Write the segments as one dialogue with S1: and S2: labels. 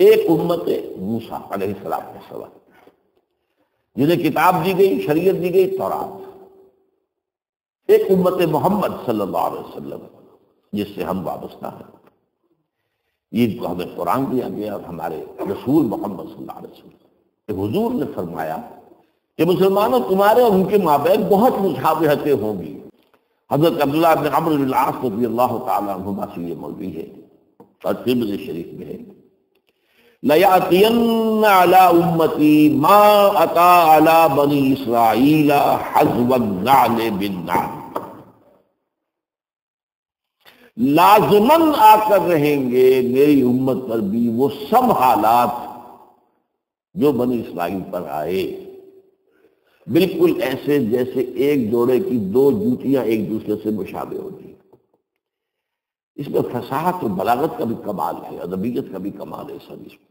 S1: एक उम्मत मूसा अलैहिस्सलाम के सवाल। जिन्हें किताब दी गई, शरीयत दी गई, तौरात। एक उम्मत मोहम्मद सल्लल्लाहु अलैहि वसल्लम, जिससे हम वाबस्ता हैं। ये को हमें कुरान दिया गया और हमारे रसूल मोहम्मद सल्लल्लाहु अलैहि वसल्लम हुजूर ने फरमाया कि मुसलमानों तुम्हारे और उनके माबैन बहुत मुशाबहतें होंगी। हज़रत अब्दुल्ला बिन अमर रज़ी अल्लाह तमा से है और तिरमिज़ी शरीफ में है। लाजमन आकर रहेंगे मेरी उम्मत पर भी वो सब हालात जो बनी इसराइल पर आए। बिल्कुल ऐसे जैसे एक जोड़े की दो जूतियाँ एक दूसरे से मुशाबे होती। इसमें फसाहत और बलागत का भी कमाल है, अदबियत का भी कमाल है सब इसमें।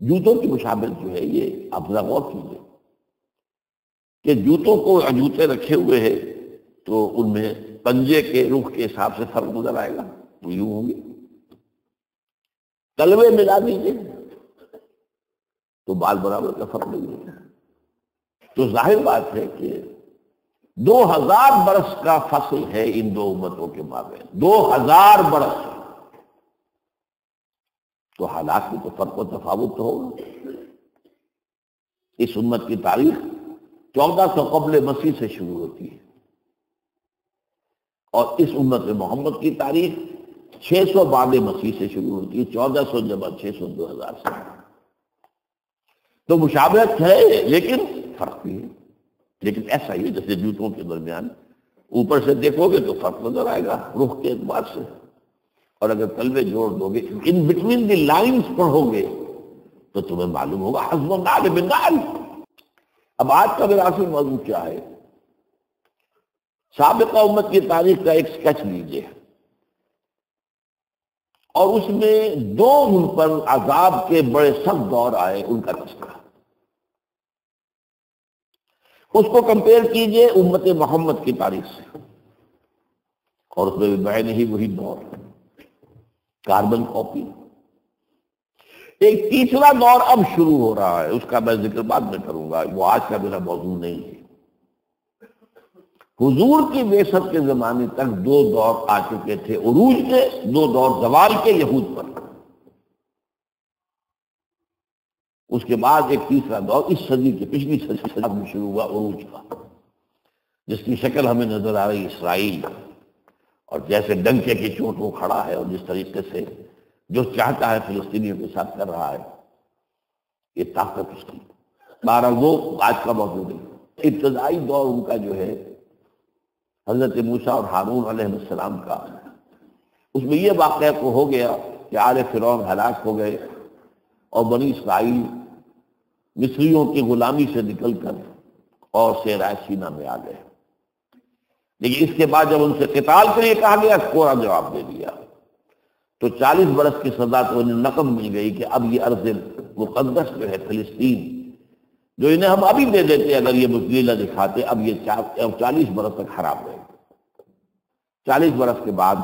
S1: जूतों की मुशाबत जो है, ये आप गौर कीजिए कि जूतों को जूते रखे हुए हैं तो उनमें पंजे के रुख के हिसाब से फ़र्क नज़र आएगा तो यूँ होंगे। तलवे मिला दीजिए तो बाल बराबर का फ़र्क नहीं है। तो ज़ाहिर बात है कि दो हज़ार बरस का फ़सल है इन दो उम्मतों के मामले दो हज़ार बरस। तो हालात में तो फ़र्क तफावत तो होगा। इस उम्मत की तारीख चौदह सौ कबल मसीह से शुरू होती है। और इस उम्मत मोहम्मद की तारीख छह सौ बाबे मसीह से शुरू होती है, चौदह सौ जब छह सौ दो हज़ार से। तो मुशाबत है, लेकिन फ़र्क भी है। लेकिन ऐसा ही जैसे जूतों के दरमियान ऊपर से देखोगे तो फ़र्क नज़र आएगा, रुख के एतबार से। और अगर तलवे जोड़ दोगे, इन बिटवीन द लाइंस पढ़ोगे तो तुम्हें मालूम होगा हजम नाल अब आज का विरासत मौजूद क्या है? सबका उम्मत की तारीख का एक स्केच लीजिए। और उसमें दो उन पर आजाब के बड़े सख्त दौर आए उनका तस्करा। उसको कंपेयर कीजिए उम्मत मोहम्मद की तारीख से। और उसमें भी बहन ही वही दौर कार्बन कॉपी एक तीसरा दौर अब शुरू हो रहा है, उसका मैं ज़िक्र बाद में करूँगा। वो आज का मेरा मौजूद नहीं है। हुजूर की बेसत के जमाने तक दो दौर आ चुके थे, उरूज के, दो दौर जवाल के, यहूद पर। उसके बाद एक तीसरा दौर, इस सदी के पिछली सदी में शुरू हुआ उरूज का, जिसकी शक्ल हमें नज़र आ रही इसराइल। और जैसे डंके की चोट वो खड़ा है और जिस तरीके से जो चाहता है फिलिस्तीनियों के साथ कर रहा है, ये ताकत उसकी। बारह वो आज का मौजूद है इब्तदाई दौर उनका जो है, हज़रत मूसा और हारून अलैहिस्सलाम का, उसमें यह वाक़ को हो गया कि आल फिर हलाक हो गए। और बनी इसराइल मिस्रियों की गुलामी से निकलकर और शेराय सीना में आ गए। लेकिन इसके बाद जब उनसे किताल के लिए कहा गया, कोरा जवाब दे दिया। तो 40 बरस की सजा तो उन्हें नकम मिल गई कि अब ये अर्ज़ मुकदस जो है फिलिस्तीन, जो इन्हें हम अभी दे देते अगर ये मुजलीला दिखाते, अब ये चालीस बरस तक खराब रहे। चालीस बरस के बाद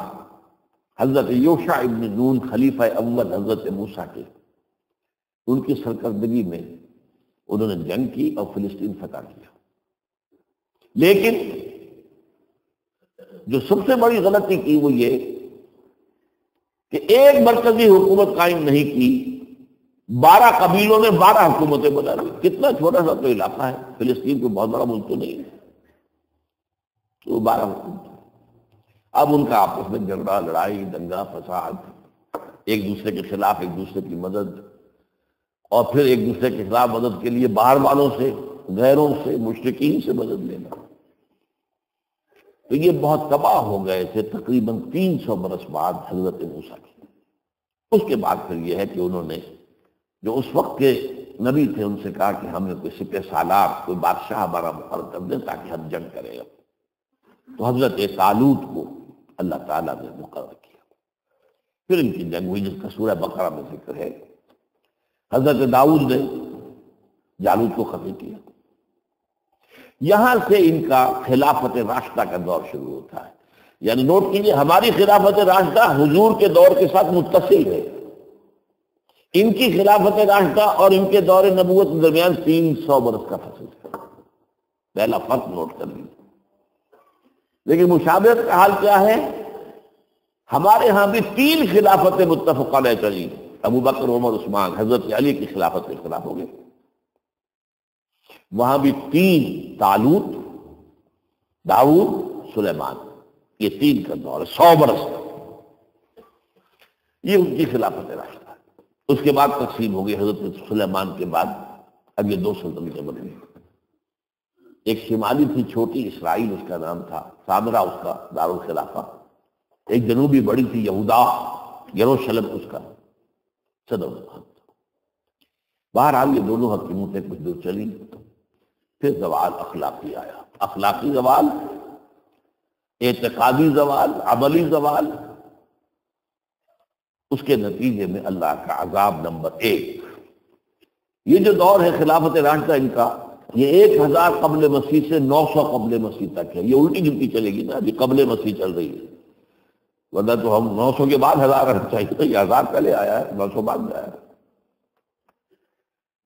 S1: हज़रत योशा इब्न नून खलीफा अव्वल हज़रत मूसा के उनकी सरकर्दगी में उन्होंने जंग की और फिलिस्तीन फतह किया लेकिन जो सबसे बड़ी गलती की वो ये कि एक मरकजी हुकूमत कायम नहीं की, बारह कबीलों ने बारह हुकूमतें बना ली। कितना छोटा सा तो इलाका है, फिलिस्तीन को बहुत बड़ा मुल्क तो नहीं है। तो बारह हुकूमत। अब उनका आपस में झगड़ा, लड़ाई, दंगा, फसाद, एक दूसरे के खिलाफ, एक दूसरे की मदद और फिर एक दूसरे के खिलाफ मदद के लिए बाहर वालों से, गैरों से मुश्किन से मदद लेना। तो ये बहुत तबाह हो गए थे तकरीबन तीन सौ बरस बाद हज़रत मूसा की। उसके बाद फिर यह है कि उन्होंने जो उस वक्त के नबी थे, उनसे कहा कि हमें कोई सिपे सालार, कोई बादशाह हमारा मुकर कर दे ताकि हम जंग करें तो हज़रत तालूत को अल्लाह ताला ने मुकर किया। फिर इनकी जंग हुई जिसका सूर्य बकरा में ज़िक्र है। हज़रत दाऊद ने जालूद को खत्म किया। यहाँ से इनका खिलाफत रास्ता का दौर शुरू होता है। यानी नोट कीजिए, हमारी खिलाफत रास्ता हुजूर के दौर के साथ मुतसिल है। इनकी खिलाफत रास्ता और इनके दौरे नबूत के दरमियान तीन सौ बरस का फ़सल है। पहला फ़र्क नोट कर लीजिए। लेकिन मुशाबत का हाल क्या है? हमारे यहाँ भी तीन खिलाफत मुतफ़ा चली अबू बकर, उमर, उस्मान, हज़रत अली की खिलाफत के खिलाफ हो गए। वहाँ भी तीन तालूत, दाऊद, सुलेमान, ये तीन का दौर, सौ बरस ये उनकी खिलाफत रास्ता उसके बाद तकसीम हो गई हज़रत सुलेमान के बाद, अब ये दो सल्तनतें बन। गई एक शिमाली थी, छोटी इसराइल, उसका नाम था सामरा, उसका दारुल खिलाफा। एक जनूबी बड़ी थी, यहूदा, यरूशलेम, उसका। सदर बाहर आ ये दोनों हकीमतें कुछ दूर चली, फिर जवाल अखलाकी आया। अखलाकी जवाल, एतकादी जवाल, अमली जवाल। उसके नतीजे में अल्लाह का अजाब नंबर एक। ये जो दौर है खिलाफत राशदा इनका, ये एक हज़ार कबल मसीह से नौ सौ कबल मसीह तक है। ये उल्टी गिनती चलेगी ना, अभी कबल मसीह चल रही है। वरना तो हम नौ सौ के बाद हज़ार रहना चाहिए। तो हज़ार पहले आया है, नौ सौ बाद में आया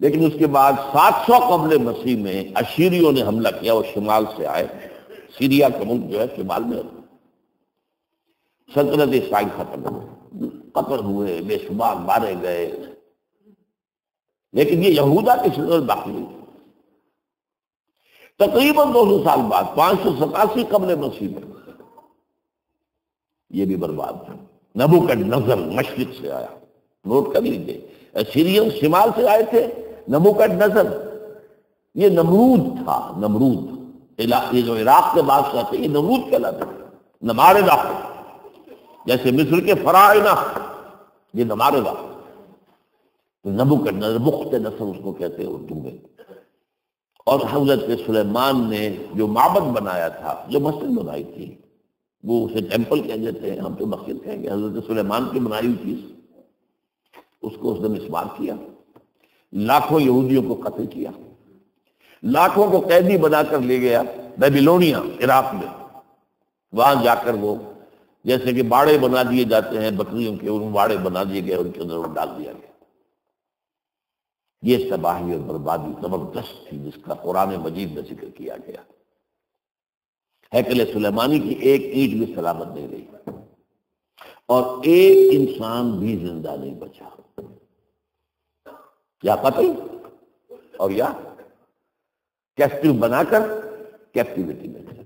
S1: लेकिन उसके बाद सात सौ कबल मसीह में अशीरियों ने हमला किया, वो शिमाल से आए। सीरिया का मुल्क जो है, शिमाल में सल्तनत ईसाई खत्म हुए कत्ल हुए, बेशुमार मारे गए। लेकिन ये यहूदा की बाकी हुई। तकरीबन दो सौ साल बाद, पाँच सौ सतासी कबल मसीह में ये भी बर्बाद नबू का नज़र मशरक से आया। नोट कर लीजिए। सीरियन शिमाल से आए थे, नबू का नज़र। ये नमरूद था, नमरूद। ये जो इराक के बादशाह थे, ये नमरूद कहलाते थे। नमारेदा जैसे मिस्र के फराइना ये नमारेदा तो नबू का नज़र मुख्त नसर उसको कहते हैं उर्दू में। और हज़रत सुलेमान ने जो माबद बनाया था, जो मस्जिद बनाई थी वो उसे टेंपल कह देते हैं, हम तो मस्जिद कहेंगे। हज़रत सुलेमान की बनाई हुई चीज़, उसको उसने मिसमार किया। लाखों यहूदियों को कत्ल किया। लाखों को कैदी बनाकर ले गया बेबिलोनिया, इराक में। वहाँ जाकर वो, जैसे कि बाड़े बना दिए जाते हैं बकरियों के, उन बाड़े बना दिए गए, उनके अंदर डाल दिया गया। ये तबाही और बर्बादी ज़बरदस्त थी, जिसका कुरान मजीद में ज़िक्र किया गया। हैकल सुलेमानी की एक ईट भी सलामत नहीं रही। और एक इंसान भी ज़िंदा नहीं बचा। या पति और या? कैप्टिव बनाकर कैप्टिविटी में